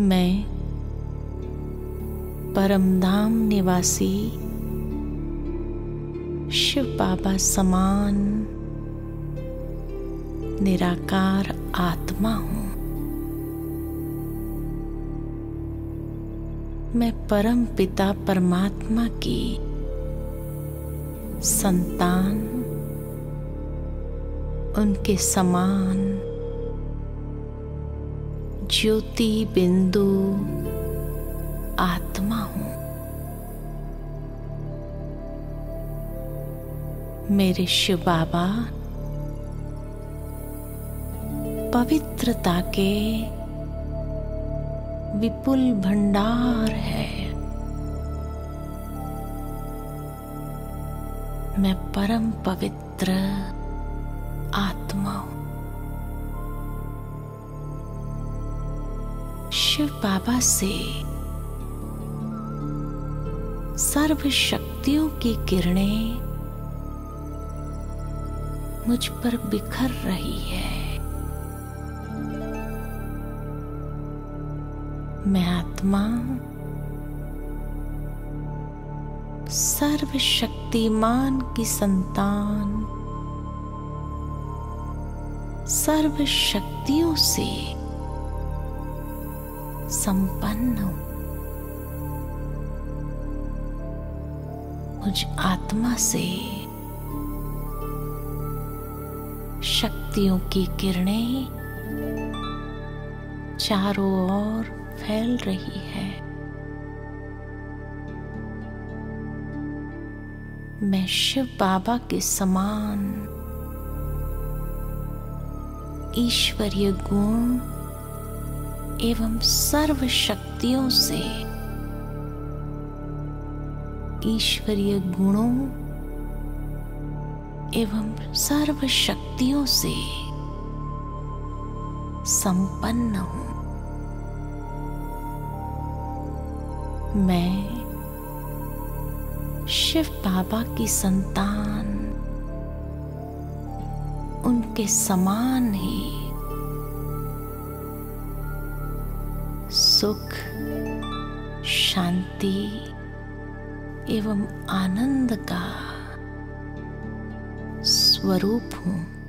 मैं परमधाम निवासी शिव बाबा समान निराकार आत्मा हूँ। मैं परम पिता परमात्मा की संतान, उनके समान ज्योति बिंदु आत्मा हूँ। मेरे शिव बाबा, पवित्रता के विपुल भंडार है। मैं परम पवित्र आत्मा हूँ। शिव बाबा से सर्व शक्तियों की किरणें मुझ पर बिखर रही है। मैं आत्मा सर्वशक्तिमान की संतान सर्व शक्तियों से संपन्न हूँ मुझ आत्मा से शक्तियों की किरणें चारों ओर फैल रही है। मैं शिव बाबा के समान ईश्वरीय गुण एवं सर्व शक्तियों से ईश्वरीय गुणों एवं सर्व शक्तियों से संपन्न हूँ। मैं शिव बाबा की संतान, उनके समान ही सुख शांति एवं आनंद का स्वरूप हूँ।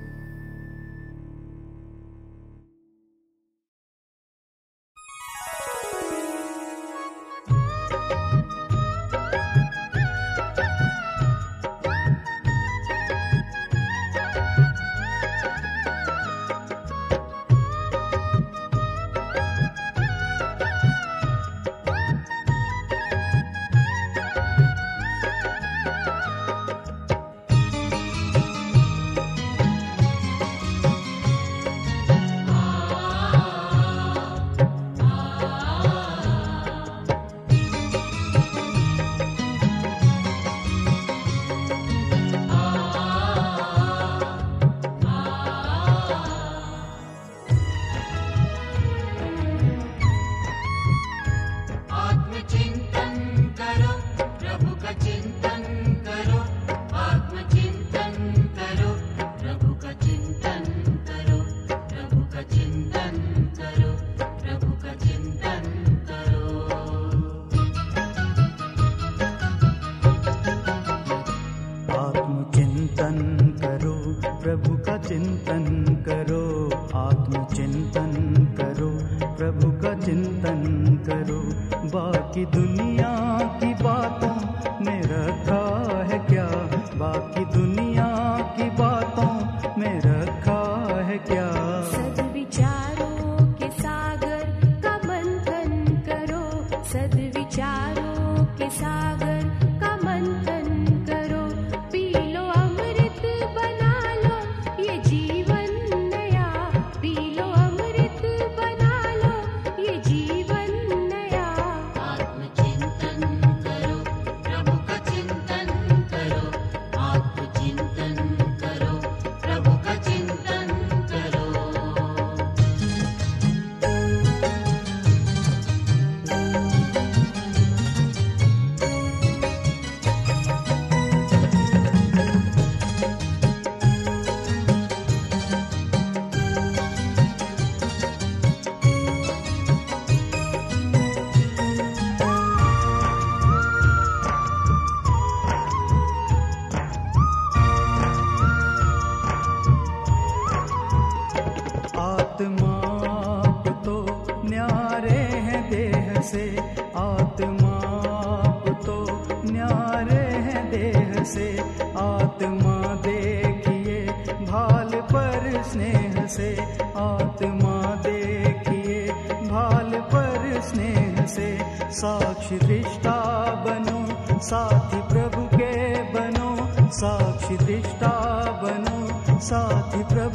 प्रभु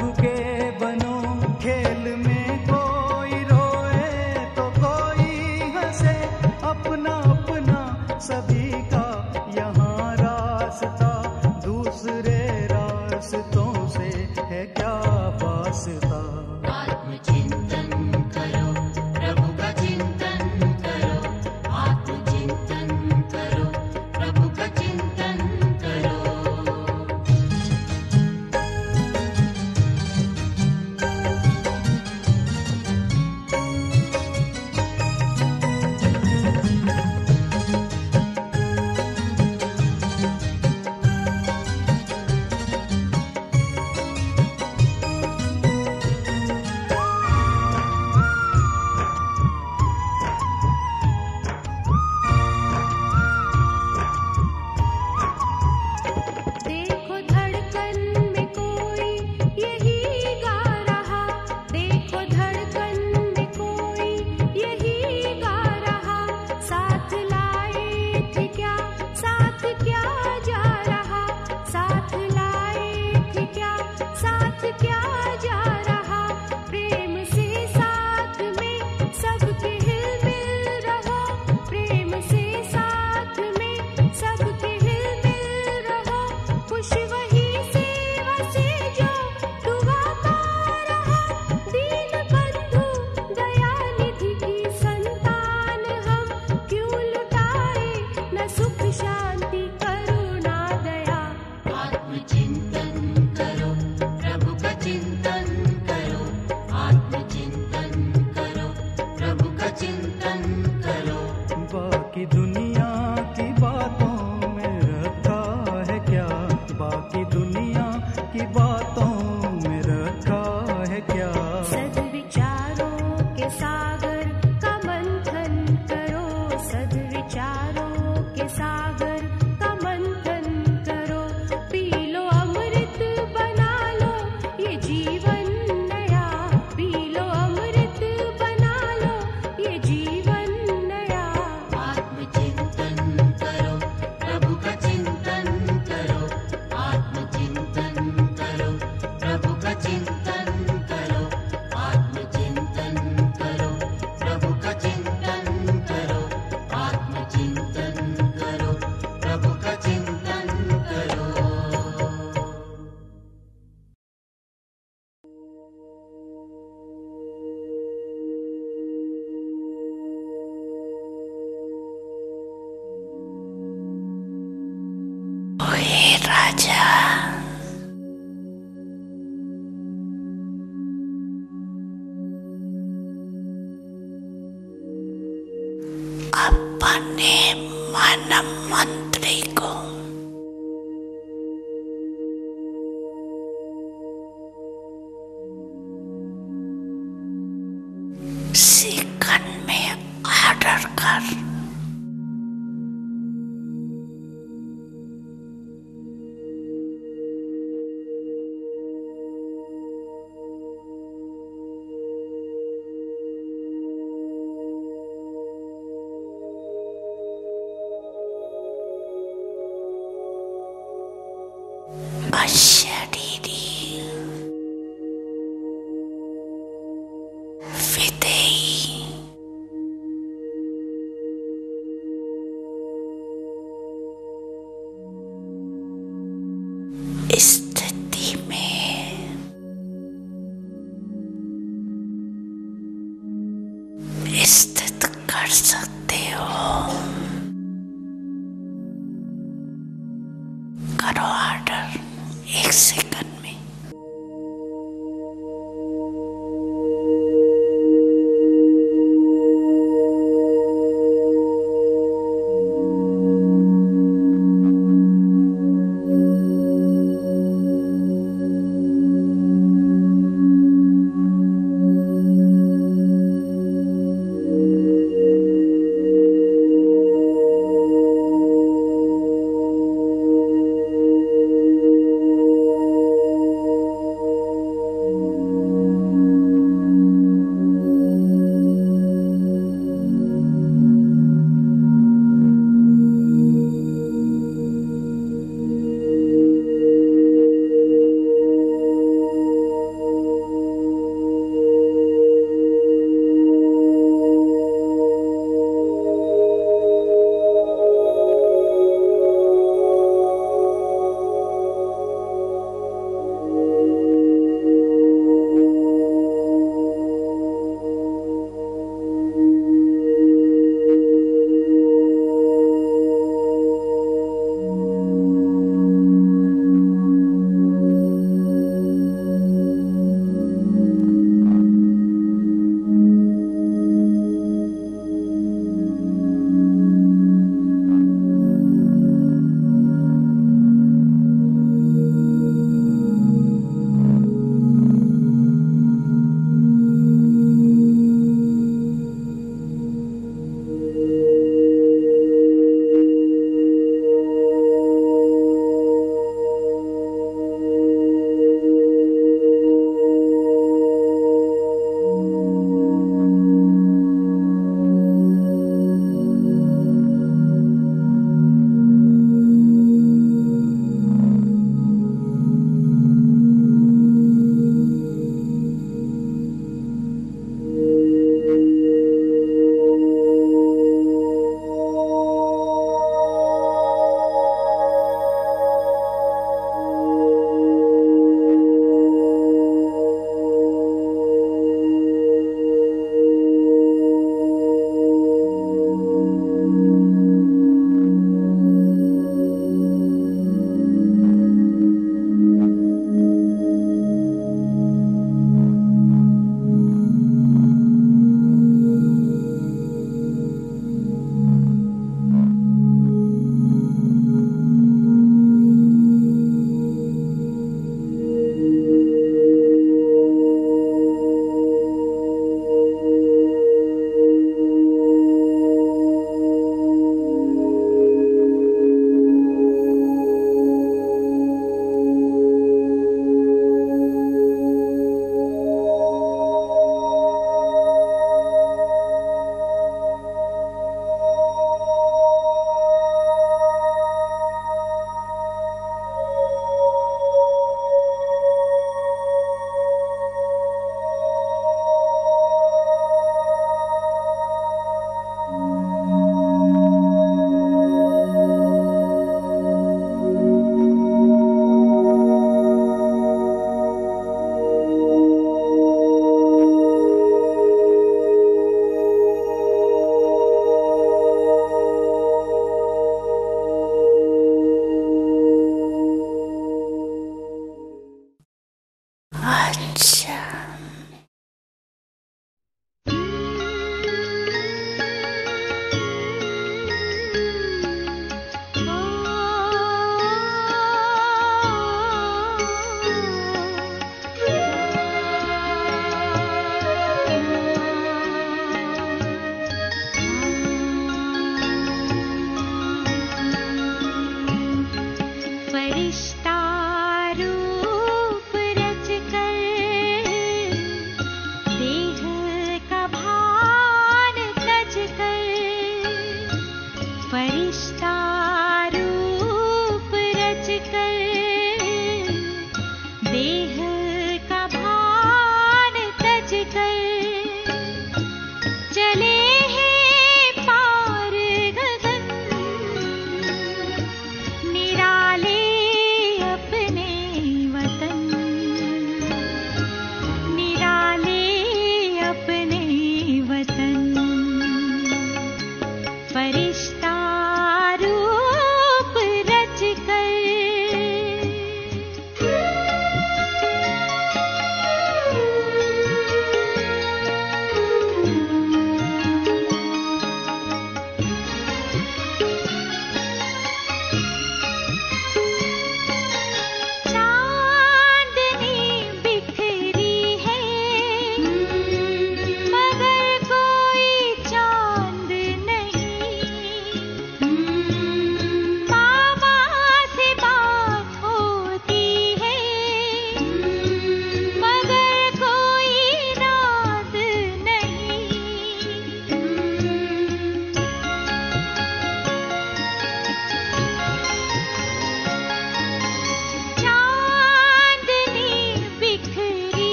阿羡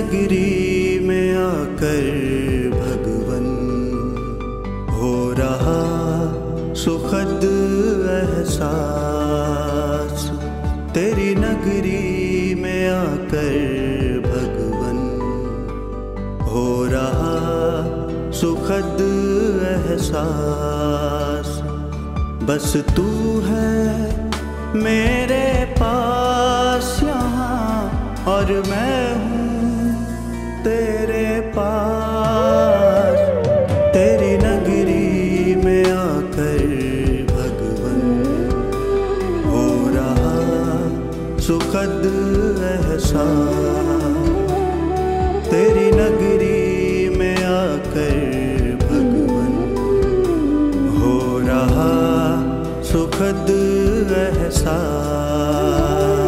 नगरी में आकर भगवन हो रहा सुखद एहसास। तेरी नगरी में आकर भगवन हो रहा सुखद एहसास। बस तू है मेरे पास यहाँ और मैं सुखद एहसास।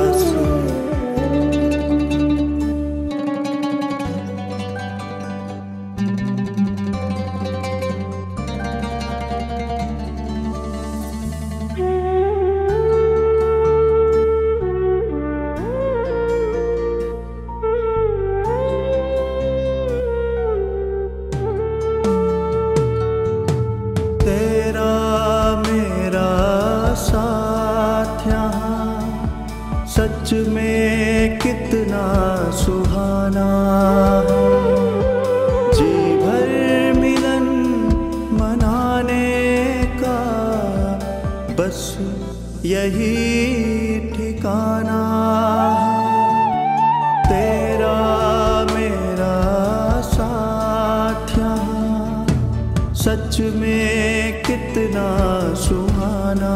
सच में कितना सुहाना।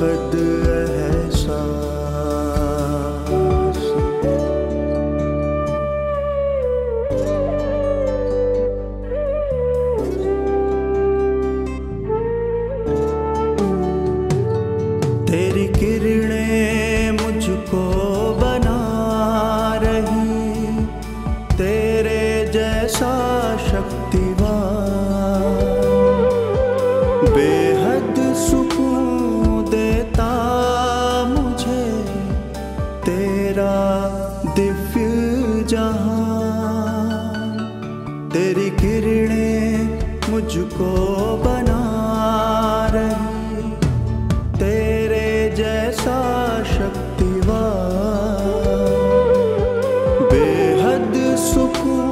kadar 你过。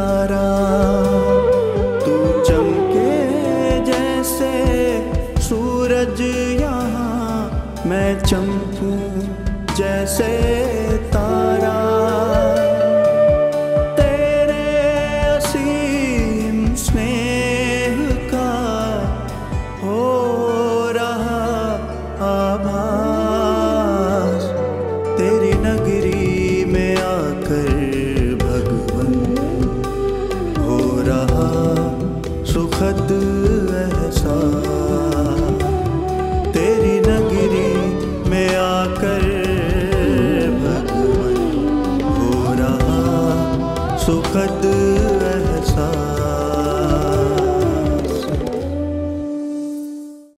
प्यारा तू चमके जैसे सूरज यहाँ मैं चमकूं जैसे